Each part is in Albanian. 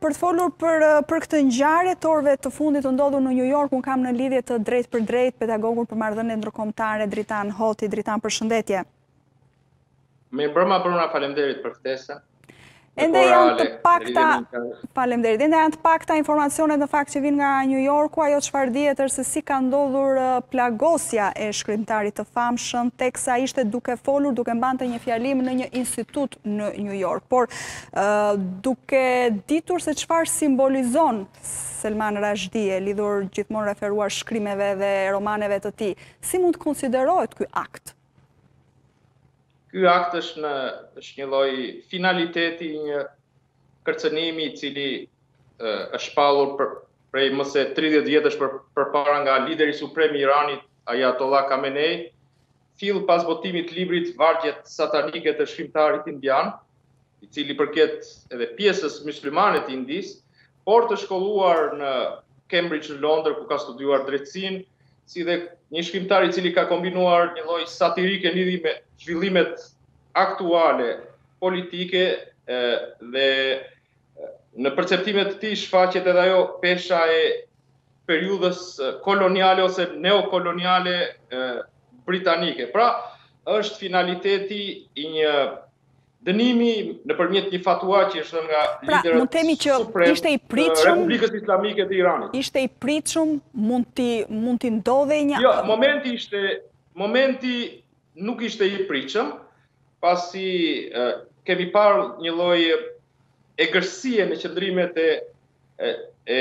Për të folur për për këtë ngjarje të orëve të fundit të ndodhur në New York, unë kam në lidhje të drejtpërdrejtë pedagogun për marrëdhëniet ndërkombëtare Dritan Hoti. Dritan, përshëndetje. Mirëmbrëma Bruna, faleminderit për ftesën. Ende janë të pakta, faleminderit. Ende janë të pakta informacionet në fakt që vijnë nga New Yorku, ajo çfarë dihet është se si ka ndodhur uh, plagosja e shkrimtarit të famshëm, teksa ishte duke folur, duke mbajtur një fjalim në një institut në New York. Por Duke ditur se çfarë simbolizon Salman Rushdie, lidhur gjithmonë referuar shkrimeve dhe romaneve të tij, si mund të konsiderohet ky akt? Ky akt është në është një lloj finaliteti i një kërcënimi i cili është shpallur për prej më se 30 vjetësh për përpara nga lideri suprem i Iranit, Ayatollah Khamenei, Fill pas botimit të librit Vargjet satanike të shkrimtarit indian, i cili përket edhe pjesës myslimane të Indisë, por të shkolluar në Cambridge në Londër ku ka studiuar drejtësinë, si dhe një shkrimtar i cili ka kombinuar një lloj satirike lidhje me zhvillimet aktuale politike dhe Në perceptimet të tij shfaqet edhe ajo pesha e periudhës koloniale ose neokoloniale britanike. Pra, është finaliteti i një dënimi nëpërmjet një fatua që është dhënë nga pra, liderët pra, mund të themi që ishte i pritshëm Republikës Islamike të Iranit. Ishte i pritshëm, mund të mund të ndodhte një Jo, momenti ishte momenti nuk ishte i pritshëm, pasi kemi parë një lloj egërsie në qëndrimet e e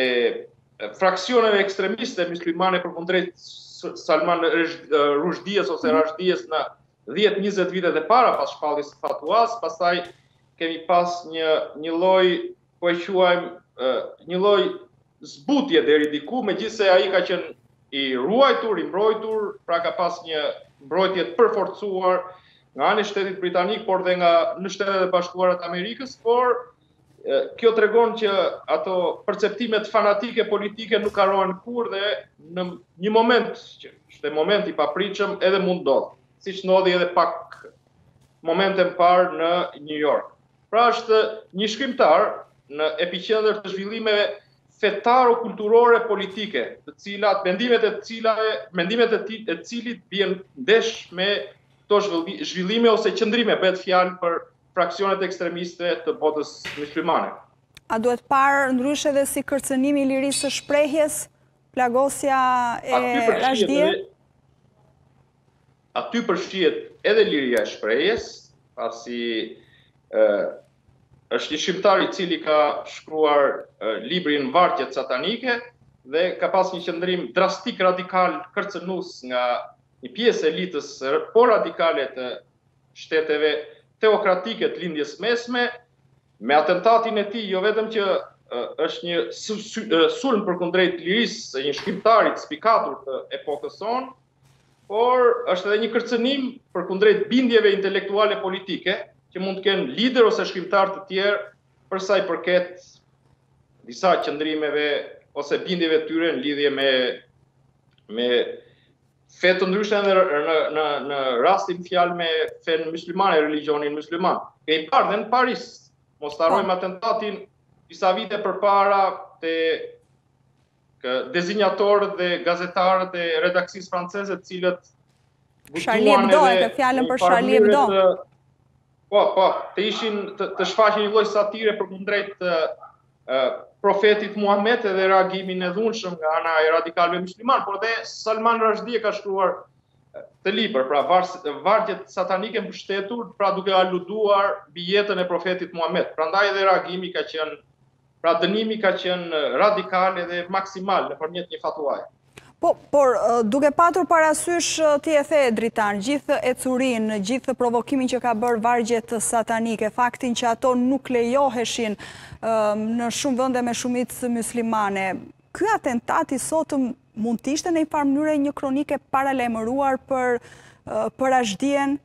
fraksioneve ekstremiste myslimane përkundrejt Salman Rushdies ose Rashdies në 10-20 vitet e para pas shpalljes së fatuas, pastaj kemi pas një një lloj po e quajmë një lloj zbutje deri diku, megjithëse ai ka qenë i ruajtur, i mbrojtur, pra ka pas një mbrojtje të përforcuar nga anë e shtetit britanik, por dhe nga në Shtetet e Bashkuara të Amerikës, por kjo tregon që ato perceptime fanatike politike nuk harrohen kurrë dhe në një moment, që është moment i papritshëm edhe mund të ndodhë, siç ndodhi edhe pak momente më parë në New York. Pra është një shkrimtar në epiqendër të zhvillimeve fetaro-kulturore politike, të cilat mendimet e cilave, mendimet e të cilit bien ndesh me këto zhvillime ose qëndrime bëhet fjalë për fraksionet ekstremiste të botës myslimane. A duhet parë ndryshe dhe si kërcënim i lirisë së shprehjes, plagosja e Rashdies? Aty përfshihet edhe liria e shprehjes, pasi është një shkrimtar i cili ka shkruar librin Vargjet satanike dhe ka pas një qëndrim drastik radikal kërcënues nga një pjesë e elitës po radikale të shteteve teokratike të Lindjes së Mesme, me atentatin e tij jo vetëm që është një sulm përkundrejt lirisë e një shkrimtari të spikatur të epokës tonë, por është edhe një kërcënim përkundrejt bindjeve intelektuale politike që mund të kenë liderë ose shkrimtarë të tjerë për sa i përket disa qëndrimeve ose bindjeve të tyre në lidhje me me fe të ndryshme në në në, në rastin në fjalë me fenë myslimane, religjionin mysliman. E kemi parë dhe në Paris, mos harrojmë po. atentatin disa vite përpara te dezinjatorët dhe gazetarët e redaksisë franceze të cilët Charlie Hebdo, e ke fjalën për Charlie Hebdo. Po, po, të ishin të, të shfaqin një lloj satire përkundrejt të profetit Muhammed dhe reagimin e dhunshëm nga ana e radikalëve muslimanë, por dhe Salman Rushdie ka shkruar këtë libër, pra vargjet satanike mbështetur, pra duke aluduar mbi jetën e profetit Muhammed. Prandaj edhe reagimi ka qenë Pra dënimi ka qenë radikal edhe maksimal nëpërmjet një fatuaje. Po, por duke patur parasysh të gjithë, Dritan, gjithë ecurinë, gjithë provokimin që ka bërë vargjet satanike, faktin që ato nuk lejoheshin në shumë vende me shumicë muslimane, ky atentat i sotëm mund të ishte në njëfarë mënyre një kronikë e paralajmëruar për Rushdien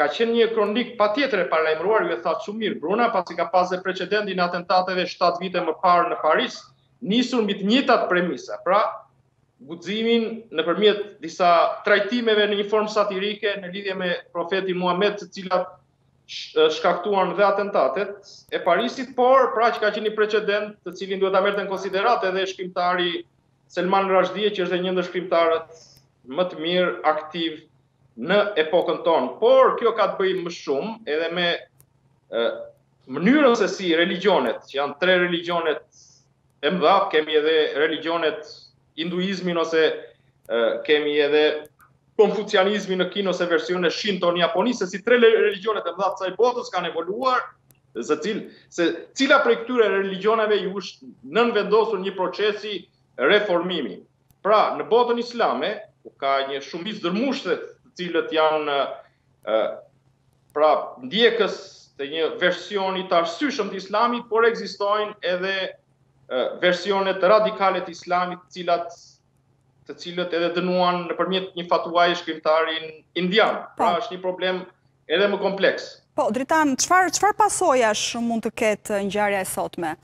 Ka qenë një kronikë patjetër e paralajmëruar, ju e thatë shumë mirë, Bruna, pasi ka pasë dhe precedentin e atentateve shtatë vite më parë në Paris, nisur mbi të njëjtat premisa, pra guximin nëpërmjet disa trajtimeve në një formë satirike në lidhje me profetin Muhamed, të cilat shkaktuan dhe atentatet e Parisit, por pra që ka qenë një precedent të cilin duhet ta merrte në konsideratë edhe shkrimtari Selman Rushdie, që është edhe një ndër shkrimtarët më të mirë aktivë në epokën tonë, por kjo ka të bëjë më shumë edhe me mënyrën se si religionet, që janë tre religionet e mëdha, kemi edhe religionet hinduizmin ose kemi edhe konfucianizmin në Kinë ose versionin shinto në Japoni, se si tre religionet e mëdha të kësaj botës kanë evoluar, se, cil, se cila prej këtyre religioneve iu është nënvendosur një procesi reformimi. Pra, në botën islame, ku ka një shumicë dërrmuese të cilët janë pra ndjekës të një versioni të arsyshëm të islamit, por ekzistojnë edhe versionet radikale të islamit, të cilat të cilët edhe dënuan nëpërmjet një fatuaje shkrimtarin indian. Po. Pra është një problem edhe më kompleks. Po, Dritan, çfarë çfarë pasojash mund të ketë ngjarja e sotme?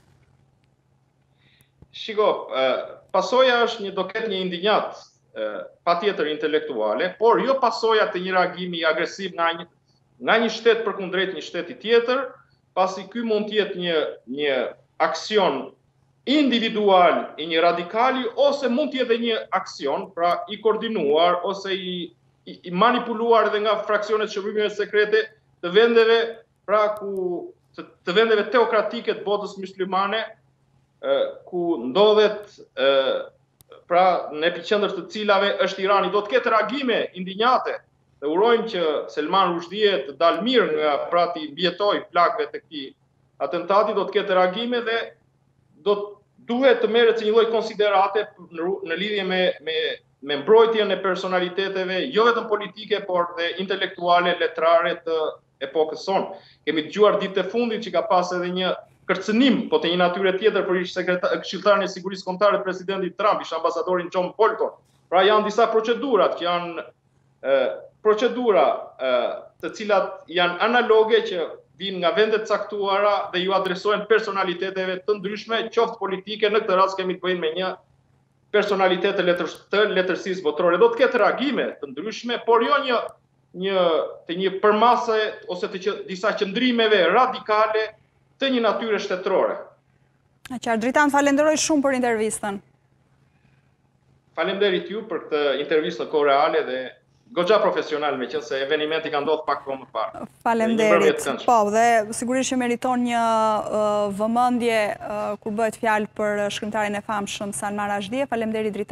Shiko, pasoja është një do ketë një indinjatë, patjetër intelektuale, por jo pasoja të një reagimi agresiv nga një, nga një shtet përkundrejt një shteti tjetër, pasi ky mund të jetë një, një aksion individual i një radikali, ose mund të jetë dhe një aksion, pra i koordinuar, ose i, i, i manipuluar edhe nga fraksione të shërbimeve sekrete të vendeve pra ku të vendeve teokratike të botës myslimane, ku ndodhet pra në epiqendër të cilave është Irani, do të ketë reagime indinjate, dhe urojmë që Selman Rushdie të dalë mirë nga pra t'i mbijetojë plagëve të këtij atentati, do të ketë reagime dhe do të duhet të merret si një lloj konsiderate në lidhje me, me, me mbrojtjen e personaliteteve, jo vetëm politike, por dhe intelektuale, letrare të epokës sonë. Kemi dëgjuar ditët e fundit që ka pas edhe një kërcënim, po të një natyre tjetër për ish këshilltarin e sigurisë kombëtare të presidentit Trump, ish ambasadorin John Bolton. Pra janë disa procedura që janë procedura të cilat janë analoge që vijnë nga vende të caktuara dhe iu adresohen personaliteteve të ndryshme, qoftë politike, në këtë rast kemi të bëjmë me një personalitet të letër të letërsisë botërore do të ketë reagime të ndryshme, por jo një një të një përmase ose të që, disa qëndrimeve radikale të një natyre shtetërore. E qartë, Dritan, falënderoj shumë për intervistën. Faleminderit ju për këtë intervistë në kohë reale dhe Goxha profesional, meqenëse evenimenti ka ndodhur pak kohë më parë. Faleminderit. Po, dhe sigurisht që meriton një vëmendje kur bëhet fjalë për shkrimtarin e famshëm Salman Rushdie. Faleminderit Dritan.